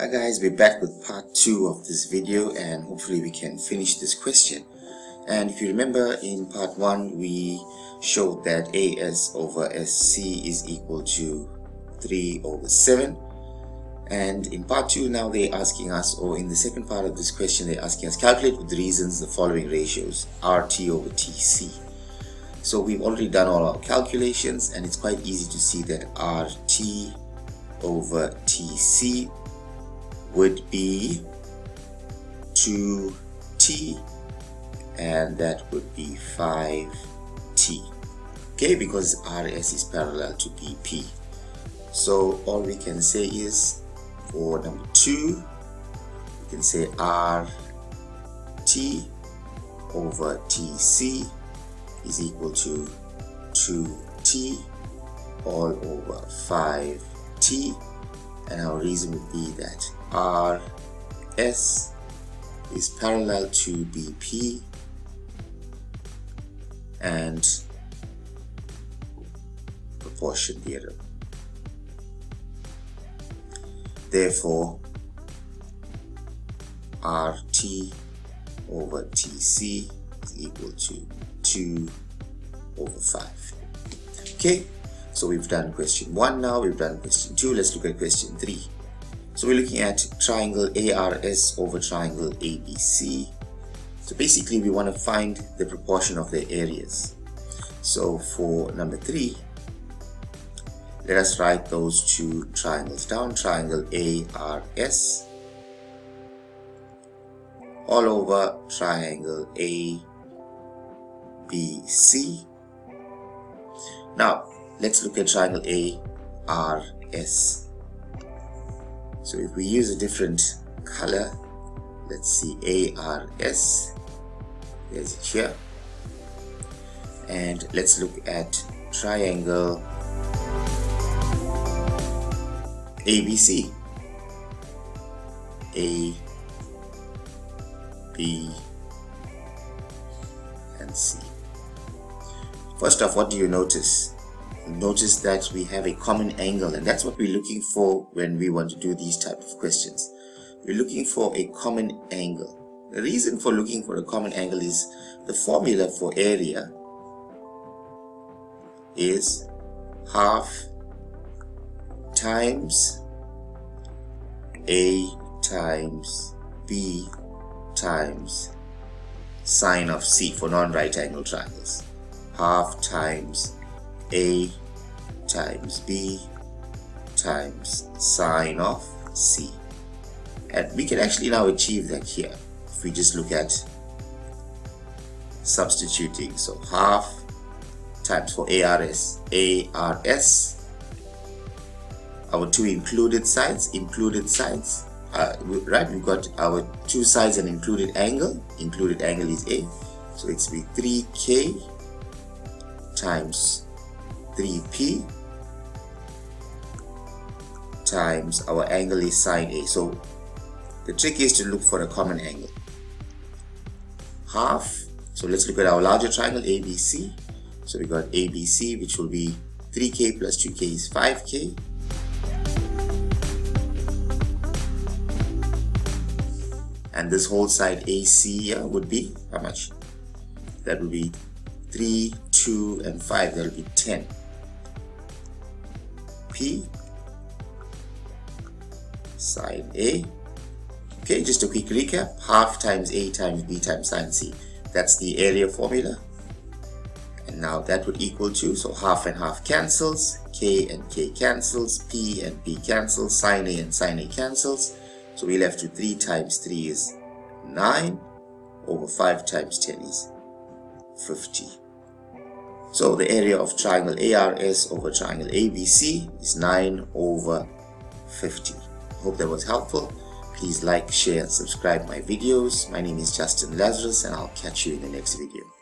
Hi guys, we're back with part 2 of this video and hopefully we can finish this question. And if you remember in part 1 we showed that AS over SC is equal to 3 over 7 and in part 2 now they're asking us or in the second part of this question they're asking us calculate with reasons the following ratios RT over TC. So we've already done all our calculations and it's quite easy to see that RT over TC would be 2t and that would be 5t okay because rs is parallel to bp so all we can say is for number 2 we can say rt over tc is equal to 2t all over 5t and our reason would be that RS is parallel to BP and proportion theorem. Therefore, RT over TC is equal to 2 over 5. Okay, so we've done question 1 now, we've done question 2, let's look at question 3. So we're looking at triangle ARS over triangle ABC. So basically we want to find the proportion of their areas. So for number 3, let us write those two triangles down. Triangle ARS all over triangle ABC. Now let's look at triangle ARS. So if we use a different color, let's see ARS, there's it here. And let's look at triangle ABC. A, B, and C. First off, what do you notice? Notice that we have a common angle and that's what we're looking for when we want to do these type of questions. We're looking for a common angle. The reason for looking for a common angle is the formula for area is half times a times b times sine of c for non-right angle triangles. Half times a times b times sine of c. And we can actually now achieve that here if we just look at substituting. So half times for ARS ARS our two included sides included sides uh, right we've got our two sides and included angle. Included angle is A. So it's be 3k times 3p times our angle is sine A. So the trick is to look for a common angle. Half, so let's look at our larger triangle ABC. So we got ABC which will be 3k plus 2k is 5k. And this whole side AC here would be how much? That would be 3, 2 and 5, that will be 10. P sine A. Okay, just a quick recap. Half times A times B times sine C. That's the area formula. And now that would equal to, so half and half cancels, K and K cancels, P and P cancels, sine A and sine A cancels. So we're left with 3 times 3 is 9 over 5 times 10 is 50. So the area of triangle ARS over triangle ABC is 9 over 50. Hope that was helpful. Please like, share and subscribe my videos. My name is Justin Lazarus and I'll catch you in the next video.